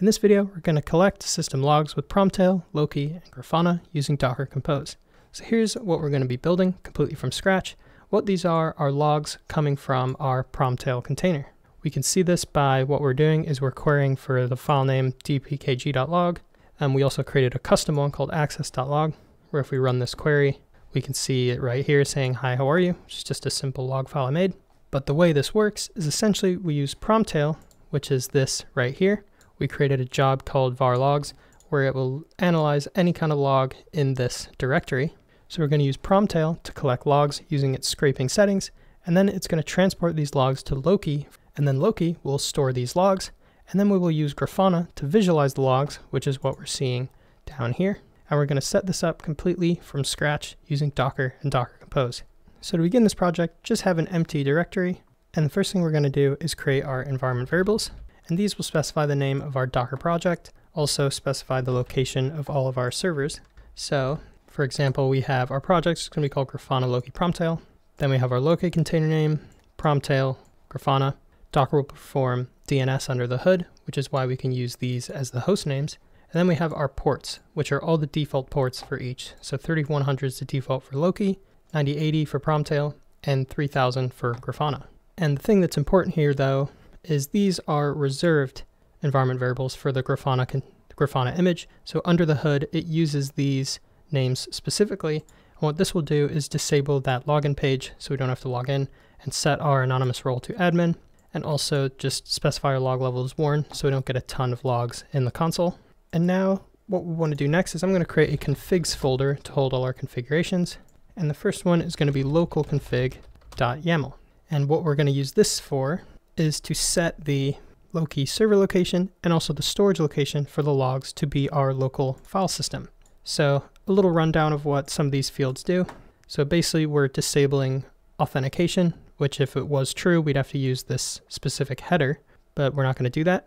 In this video, we're going to collect system logs with Promtail, Loki, and Grafana using Docker Compose. So here's what we're going to be building completely from scratch. What these are are logs coming from our Promtail container. We can see this by what we're doing is we're querying for the file name dpkg.log, and we also created a custom one called access.log, where if we run this query, we can see it right here saying, hi, how are you? It's just a simple log file I made. But the way this works is essentially we use Promtail, which is this right here. We created a job called var logs where it will analyze any kind of log in this directory. So we're going to use Promtail to collect logs using its scraping settings, and then it's going to transport these logs to Loki, and then Loki will store these logs, and then we will use Grafana to visualize the logs, which is what we're seeing down here. And we're going to set this up completely from scratch using Docker and Docker Compose. So to begin this project, just have an empty directory. And the first thing we're going to do is create our environment variables. And these will specify the name of our Docker project, also specify the location of all of our servers. So for example, we have our project, it's going to be called Grafana Loki Promtail. Then we have our Loki container name, Promtail, Grafana. Docker will perform DNS under the hood, which is why we can use these as the host names. And then we have our ports, which are all the default ports for each. So 3100 is the default for Loki, 9080 for Promtail, and 3000 for Grafana. And the thing that's important here though, is these are reserved environment variables for the Grafana, Grafana image. So under the hood, it uses these names specifically. And what this will do is disable that login page so we don't have to log in and set our anonymous role to admin and also just specify our log level as warn so we don't get a ton of logs in the console. And now what we want to do next is I'm going to create a configs folder to hold all our configurations and the first one is going to be local config.yaml. And what we're going to use this for is to set the Loki server location and also the storage location for the logs to be our local file system. So a little rundown of what some of these fields do. So basically we're disabling authentication, which if it was true, we'd have to use this specific header, but we're not going to do that.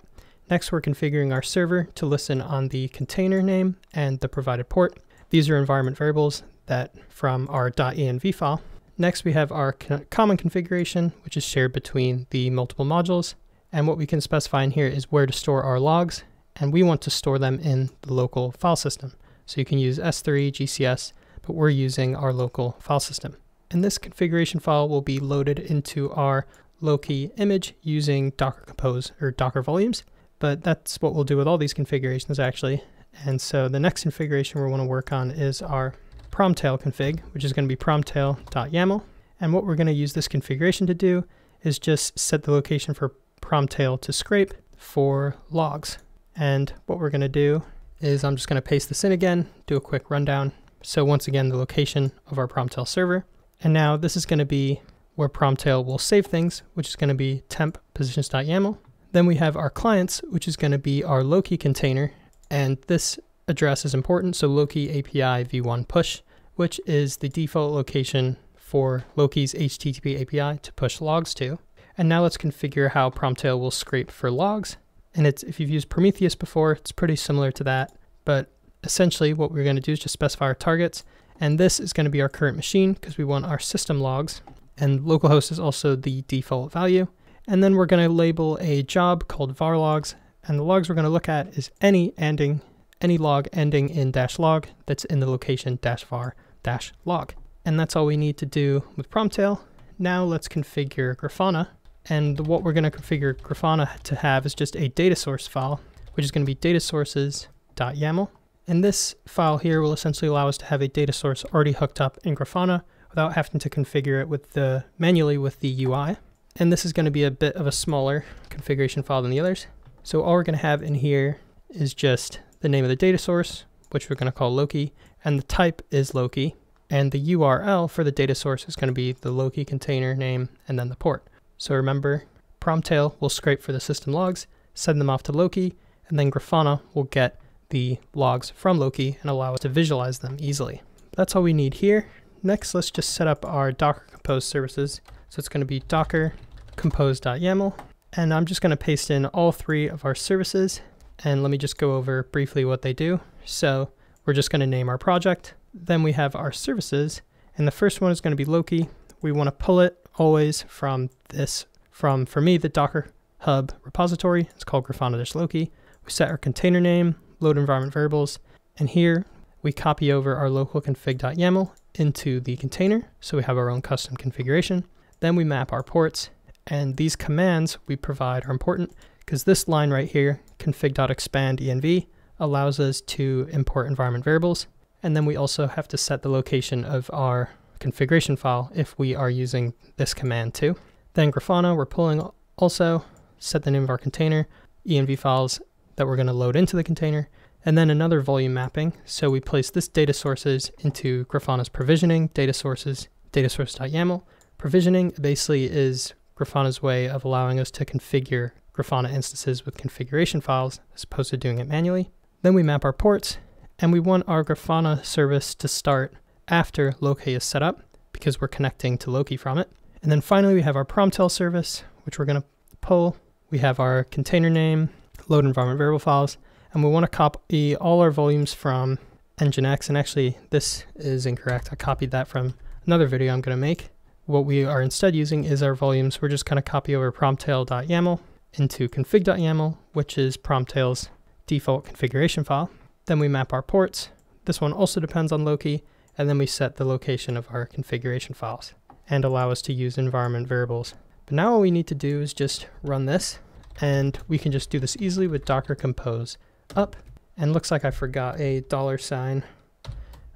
Next, we're configuring our server to listen on the container name and the provided port. These are environment variables that from our .env file. Next, we have our common configuration, which is shared between the multiple modules. And what we can specify in here is where to store our logs, and we want to store them in the local file system. So you can use S3, GCS, but we're using our local file system. And this configuration file will be loaded into our Loki image using Docker Compose or Docker volumes. But that's what we'll do with all these configurations actually. And so the next configuration we want to work on is our promtail config, which is going to be promtail.yaml. And what we're going to use this configuration to do is just set the location for promtail to scrape for logs. And what we're going to do is I'm just going to paste this in again, do a quick rundown. So once again, the location of our promtail server. And now this is going to be where promtail will save things, which is going to be temp positions.yaml. Then we have our clients, which is going to be our Loki container. And this address is important. So Loki API v1 push, which is the default location for Loki's HTTP API to push logs to. And now let's configure how Promtail will scrape for logs. And it's if you've used Prometheus before, it's pretty similar to that. But essentially what we're going to do is just specify our targets. And this is going to be our current machine because we want our system logs. And localhost is also the default value. And then we're going to label a job called var logs. And the logs we're going to look at is any ending, any log ending in dash log that's in the location dash var dash log. And that's all we need to do with Promtail. Now let's configure Grafana and what we're going to configure Grafana to have is just a data source file, which is going to be data sources.yaml. And this file here will essentially allow us to have a data source already hooked up in Grafana without having to configure it with the manually with the UI. And this is going to be a bit of a smaller configuration file than the others. So all we're going to have in here is just the name of the data source, which we're going to call Loki, and the type is Loki. And the URL for the data source is going to be the Loki container name and then the port. So remember, Promtail will scrape for the system logs, send them off to Loki, and then Grafana will get the logs from Loki and allow us to visualize them easily. That's all we need here. Next, let's just set up our Docker Compose services. So it's going to be docker compose.yaml, and I'm just going to paste in all three of our services, and let me just go over briefly what they do. So we're just going to name our project. Then we have our services, and the first one is going to be Loki. We want to pull it always from this, from, for me, the Docker Hub repository. It's called Grafana-Loki. We set our container name, load environment variables, and here we copy over our local config.yaml into the container. So we have our own custom configuration. Then we map our ports and these commands we provide are important because this line right here, config.expand env, allows us to import environment variables. And then we also have to set the location of our configuration file if we are using this command too. Then Grafana, we're pulling also, set the name of our container, env files that we're going to load into the container, and then another volume mapping. So we place this data sources into Grafana's provisioning, data sources, data source.yaml. Provisioning basically is Grafana's way of allowing us to configure Grafana instances with configuration files as opposed to doing it manually. Then we map our ports, and we want our Grafana service to start after Loki is set up because we're connecting to Loki from it. And then finally, we have our Promtail service, which we're going to pull. We have our container name, load environment variable files, and we want to copy all our volumes from Nginx. And actually, this is incorrect. I copied that from another video I'm going to make. What we are instead using is our volumes. We're just going to copy over promtail.yaml into config.yaml, which is Promtail's default configuration file. Then we map our ports. This one also depends on Loki. And then we set the location of our configuration files and allow us to use environment variables. But now all we need to do is just run this and we can just do this easily with docker compose up. And looks like I forgot a dollar sign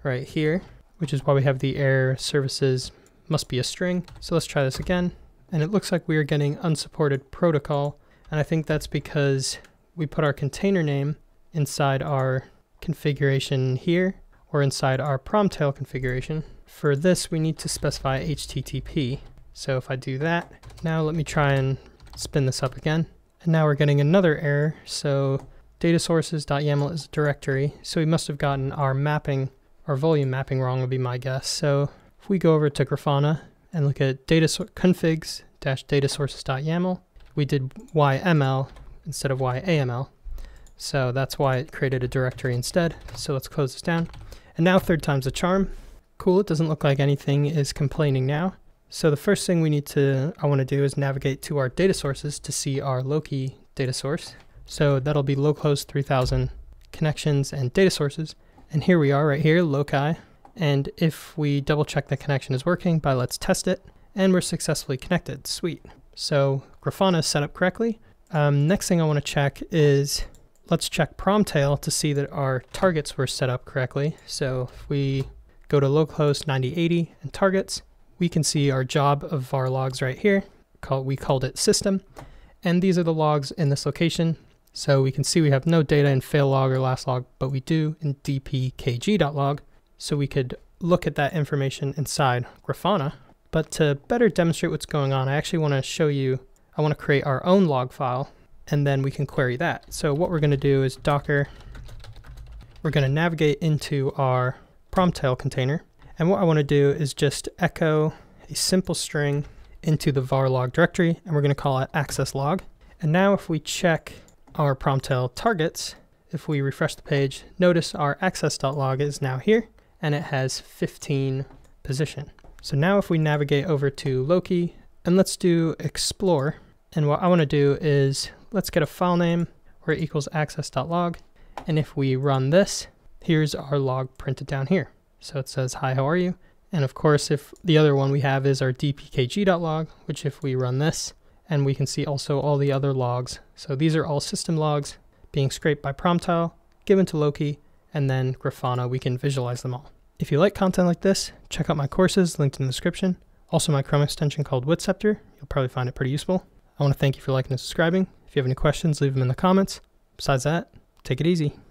right here, which is why we have the error services must be a string. So let's try this again. And it looks like we are getting unsupported protocol. And I think that's because we put our container name inside our configuration here or inside our Promtail configuration. For this, we need to specify HTTP. So if I do that, now let me try and spin this up again. And now we're getting another error. So data sources.yaml is a directory. So we must have gotten our mapping, our volume mapping wrong would be my guess. So if we go over to Grafana and look at data configs dash data sources.yaml, we did YML instead of YAML. So that's why it created a directory instead. So let's close this down. And now third time's a charm. Cool, it doesn't look like anything is complaining now. So the first thing we need to, I want to do is navigate to our data sources to see our Loki data source. So that'll be localhost 3000 connections and data sources. And here we are right here, Loki. And if we double check the connection is working by let's test it, and we're successfully connected, sweet. So Grafana is set up correctly. Um, next thing I want to check is, let's check Promtail to see that our targets were set up correctly. So if we go to localhost 9080 and targets, we can see our job of var logs right here. Call, we called it system. And these are the logs in this location. So we can see we have no data in fail log or last log, but we do in dpkg.log. So we could look at that information inside Grafana. But to better demonstrate what's going on, I actually want to show you, I want to create our own log file, and then we can query that. So what we're going to do is docker, we're going to navigate into our Promtail container. And what I want to do is just echo a simple string into the var log directory, and we're going to call it access log. And now if we check our Promtail targets, if we refresh the page, notice our access.log is now here and it has 15 position. So now if we navigate over to Loki and let's do explore. And what I want to do is let's get a file name where it equals access.log. And if we run this, here's our log printed down here. So it says, hi, how are you? And of course, if the other one we have is our dpkg.log, which if we run this, and we can see also all the other logs. So these are all system logs being scraped by Promtail, given to Loki, and then Grafana, we can visualize them all. If you like content like this, check out my courses linked in the description. Also my Chrome extension called WittCepter. You'll probably find it pretty useful. I want to thank you for liking and subscribing. If you have any questions, leave them in the comments. Besides that, take it easy.